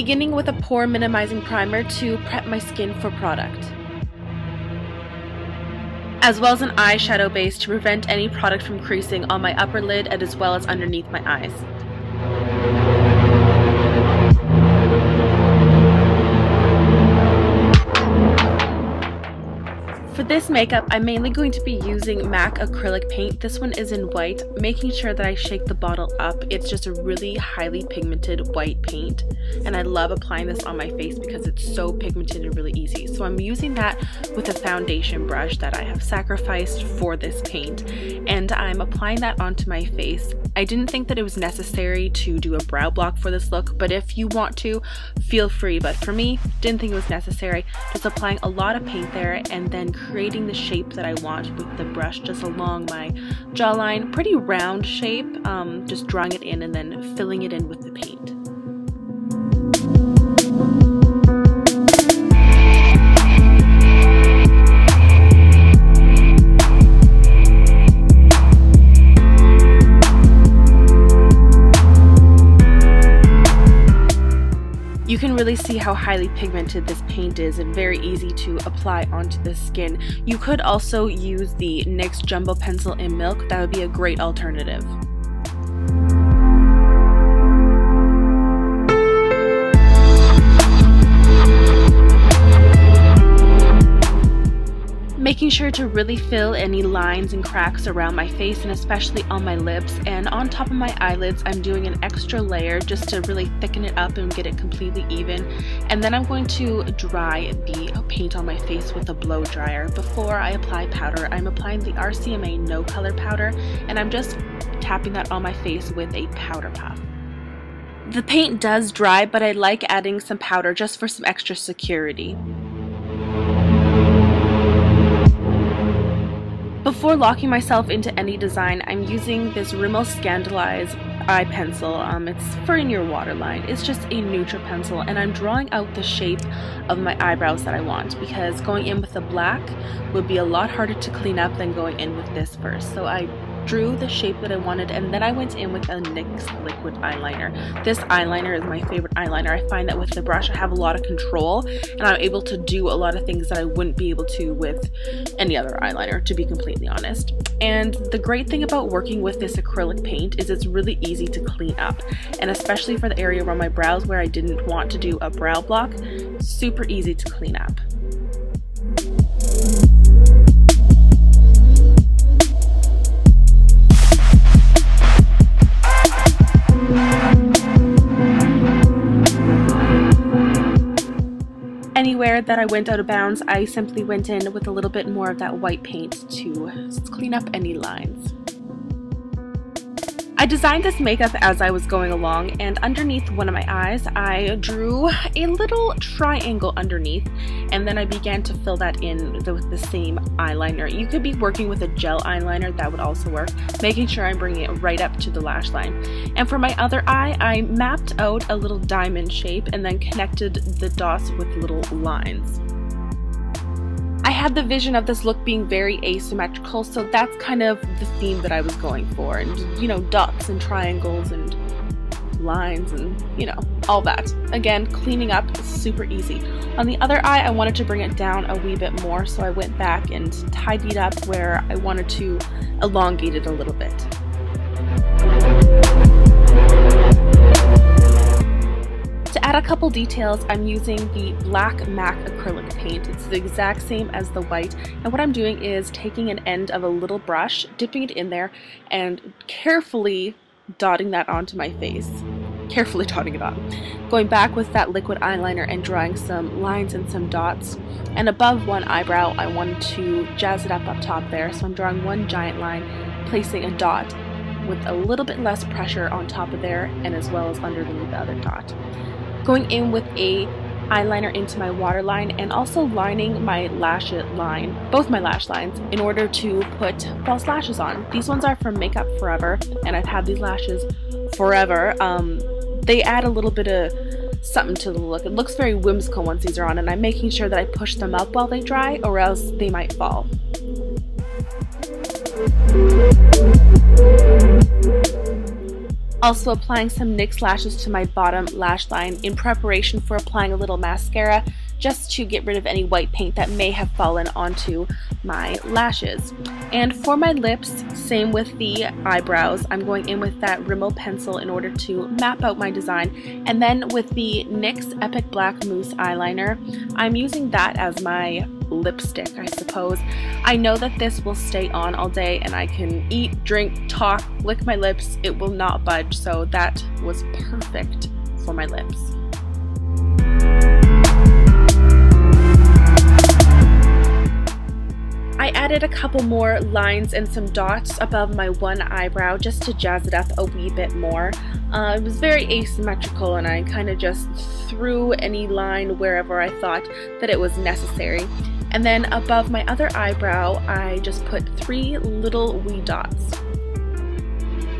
beginning with a pore minimizing primer to prep my skin for product. As well as an eyeshadow base to prevent any product from creasing on my upper lid and as well as underneath my eyes. This makeup, I'm mainly going to be using MAC acrylic paint. This one is in white, making sure that I shake the bottle up. It's just a really highly pigmented white paint, and I love applying this on my face because it's so pigmented and really easy. So I'm using that with a foundation brush that I have sacrificed for this paint, and I'm applying that onto my face. I didn't think that it was necessary to do a brow block for this look, but if you want to, feel free. But for me, didn't think it was necessary. Just applying a lot of paint there and then creating the shape that I want with the brush just along my jawline. Pretty round shape, um, just drawing it in and then filling it in with the paint. Can really see how highly pigmented this paint is and very easy to apply onto the skin. You could also use the NYX Jumbo Pencil in Milk, that would be a great alternative. Making sure to really fill any lines and cracks around my face and especially on my lips. And on top of my eyelids I'm doing an extra layer just to really thicken it up and get it completely even. And then I'm going to dry the paint on my face with a blow dryer. Before I apply powder I'm applying the RCMA no color powder and I'm just tapping that on my face with a powder puff. The paint does dry but I like adding some powder just for some extra security Before locking myself into any design, I'm using this Rimmel Scandaleyes eye pencil. Um, it's for in your waterline. It's just a neutral pencil and I'm drawing out the shape of my eyebrows that I want because going in with the black would be a lot harder to clean up than going in with this first. So I drew the shape that I wanted and then I went in with a NYX liquid eyeliner. This eyeliner is my favorite eyeliner. I find that with the brush I have a lot of control and I'm able to do a lot of things that I wouldn't be able to with any other eyeliner to be completely honest. And the great thing about working with this acrylic paint is it's really easy to clean up and especially for the area around my brows where I didn't want to do a brow block, super easy to clean up. That I went out of bounds, I simply went in with a little bit more of that white paint to clean up any lines. I designed this makeup as I was going along and underneath one of my eyes I drew a little triangle underneath and then I began to fill that in with the same eyeliner. You could be working with a gel eyeliner, that would also work, making sure I'm bringing it right up to the lash line. And for my other eye, I mapped out a little diamond shape and then connected the dots with little lines. Had the vision of this look being very asymmetrical, so that's kind of the theme that I was going for. And, you know, dots and triangles and lines and, you know, all that. Again, cleaning up is super easy. On the other eye, I wanted to bring it down a wee bit more, so I went back and tidied up where I wanted to elongate it a little bit. Couple details, I'm using the black MAC acrylic paint. It's the exact same as the white, and what I'm doing is taking an end of a little brush, dipping it in there, and carefully dotting that onto my face. Carefully dotting it on. Going back with that liquid eyeliner and drawing some lines and some dots. And above one eyebrow, I wanted to jazz it up up top there, so I'm drawing one giant line, placing a dot with a little bit less pressure on top of there and as well as underneath the other dot going in with a eyeliner into my waterline and also lining my lash line, both my lash lines, in order to put false lashes on. These ones are from Makeup Forever and I've had these lashes forever. Um, they add a little bit of something to the look. It looks very whimsical once these are on and I'm making sure that I push them up while they dry or else they might fall. Also applying some NYX lashes to my bottom lash line in preparation for applying a little mascara just to get rid of any white paint that may have fallen onto my lashes. And for my lips, same with the eyebrows, I'm going in with that Rimmel pencil in order to map out my design. And then with the NYX Epic Black Mousse eyeliner, I'm using that as my lipstick, I suppose. I know that this will stay on all day and I can eat, drink, talk, lick my lips. It will not budge, so that was perfect for my lips. I added a couple more lines and some dots above my one eyebrow just to jazz it up a wee bit more. Uh, it was very asymmetrical and I kind of just threw any line wherever I thought that it was necessary. And then above my other eyebrow, I just put three little wee dots.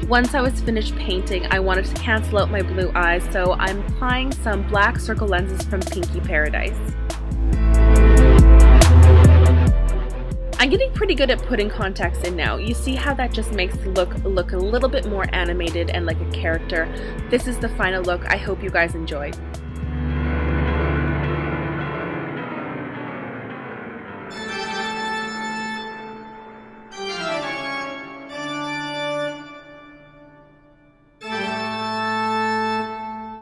Once I was finished painting, I wanted to cancel out my blue eyes, so I'm applying some black circle lenses from Pinky Paradise. I'm getting pretty good at putting contacts in now. You see how that just makes the look look a little bit more animated and like a character. This is the final look. I hope you guys enjoy.